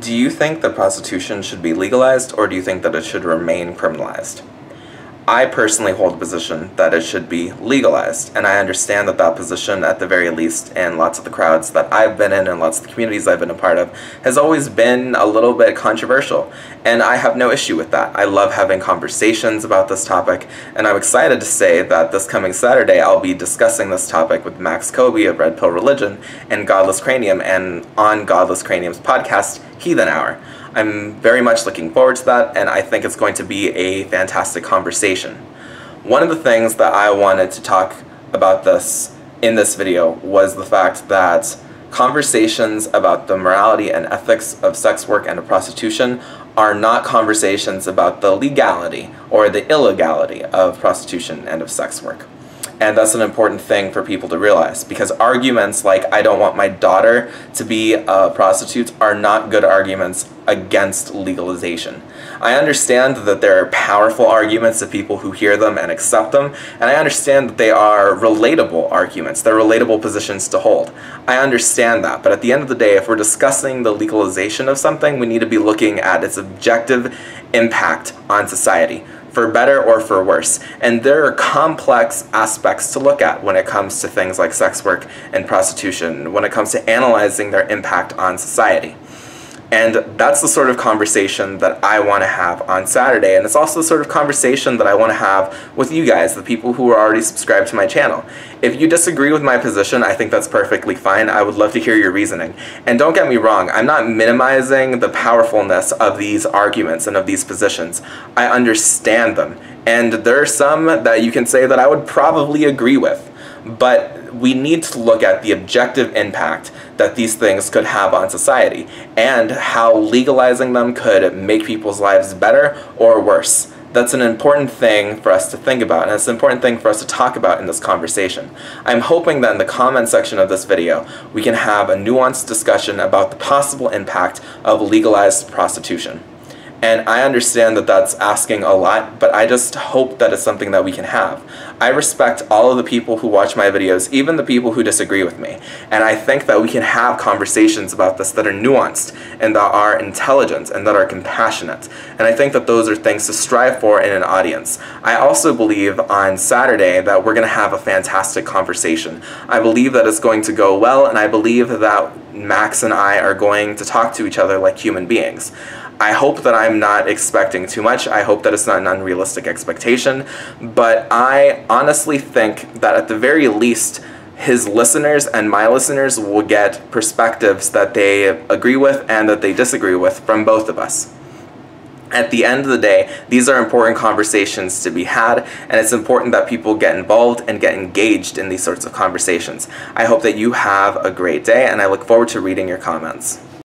Do you think that prostitution should be legalized or do you think that it should remain criminalized? I personally hold the position that it should be legalized, and I understand that that position, at the very least, in lots of the crowds that I've been in and lots of the communities I've been a part of, has always been a little bit controversial. And I have no issue with that. I love having conversations about this topic, and I'm excited to say that this coming Saturday I'll be discussing this topic with Max Kolbe of Red Pill Religion and Godless Cranium, and on Godless Cranium's podcast, Heathen Hour. I'm very much looking forward to that, and I think it's going to be a fantastic conversation. One of the things that I wanted to talk about this in this video was the fact that conversations about the morality and ethics of sex work and of prostitution are not conversations about the legality or the illegality of prostitution and of sex work. And that's an important thing for people to realize because arguments like, I don't want my daughter to be a prostitute, are not good arguments against legalization. I understand that there are powerful arguments to people who hear them and accept them, and I understand that they are relatable arguments. They're relatable positions to hold. I understand that, but at the end of the day, if we're discussing the legalization of something, we need to be looking at its objective impact on society for better or for worse. And there are complex aspects to look at when it comes to things like sex work and prostitution, when it comes to analyzing their impact on society. And that's the sort of conversation that I want to have on Saturday. And it's also the sort of conversation that I want to have with you guys, the people who are already subscribed to my channel. If you disagree with my position, I think that's perfectly fine. I would love to hear your reasoning. And don't get me wrong, I'm not minimizing the powerfulness of these arguments and of these positions. I understand them. And there are some that you can say that I would probably agree with but we need to look at the objective impact that these things could have on society and how legalizing them could make people's lives better or worse. That's an important thing for us to think about, and it's an important thing for us to talk about in this conversation. I'm hoping that in the comment section of this video, we can have a nuanced discussion about the possible impact of legalized prostitution. And I understand that that's asking a lot, but I just hope that it's something that we can have. I respect all of the people who watch my videos, even the people who disagree with me. And I think that we can have conversations about this that are nuanced and that are intelligent and that are compassionate. And I think that those are things to strive for in an audience. I also believe on Saturday that we're going to have a fantastic conversation. I believe that it's going to go well, and I believe that Max and I are going to talk to each other like human beings. I hope that I'm not expecting too much. I hope that it's not an unrealistic expectation. But I honestly think that at the very least, his listeners and my listeners will get perspectives that they agree with and that they disagree with from both of us. At the end of the day, these are important conversations to be had, and it's important that people get involved and get engaged in these sorts of conversations. I hope that you have a great day, and I look forward to reading your comments.